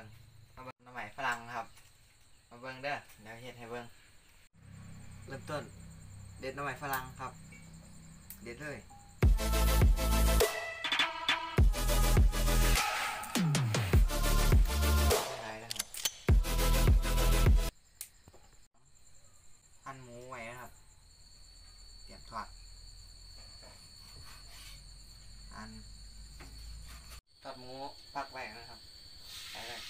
บิ่งมาเบิ่งหน้ำใหม่ฝรั่งครับ มาเบิ่งเด้อเดี๋ยวเฮ็ดให้เบิ่งเริ่มต้น เด็ดหน้ำใหม่ฝรั่งครับ เด็ดเลยได้แล้วครับหั่นหมูไว้นะครับ เตรียมทอดอันทอดหมูพักไว้นะครับไปเลย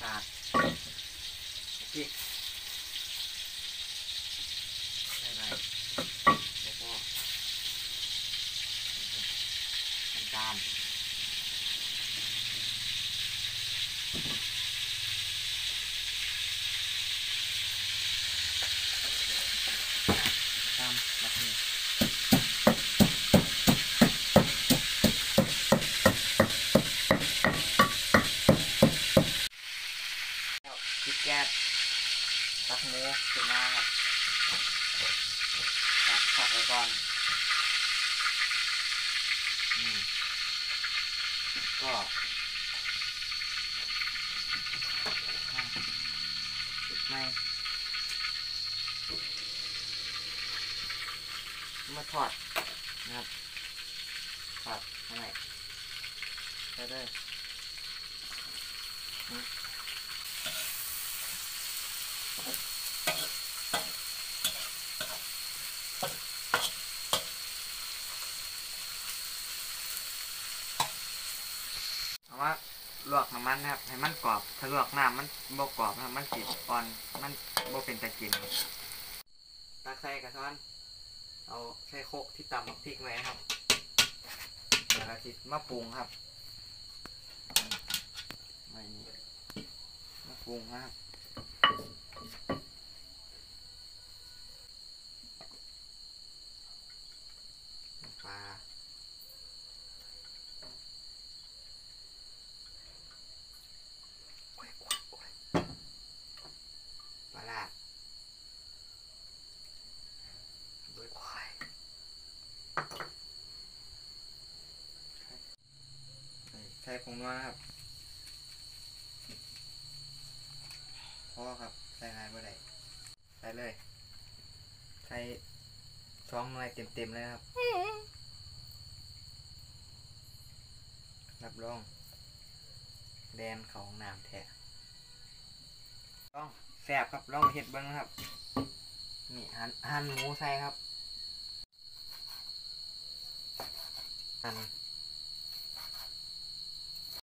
ขาดพริกได้ไหมแล้วก็ น้ำตาลตามแบบนี้แล้วพริกแก๊สตักหมูขึ้นมาครับตักผักไว้ก่อนอืม ก็อะปิดไม้มาถอดนะครับถอดทำไมได้เลย เอาว่าลวกน้ำมันนะครับ ให้มันกรอบ ถ้าลวกน้ำมันบ่กรอบนะครับ มันสีอ่อน มันบ่เป็นตะกินครับตักใส่กระท้อน เอาใส่โคกที่ตำพริกไว้นะครับแล้วก็สิมาปรุงครับไม่นี่มาปรุงนะครับปลา โอ้ยโอ้ยโอ้ยป ลาร้าเบิดควายใส่ใส่ผงนัวนะครับพ่อครับ ใส่ลายเมื่อไหร่ใส่เลยใส่สองหน่วยเต็มๆเลยครับ รับรอง แดนของน้ำแท้ต้อง แสบครับลองเห็ดเบิ้งนะครับ นี่หั่นหั่นหมูใส่ครับหั่น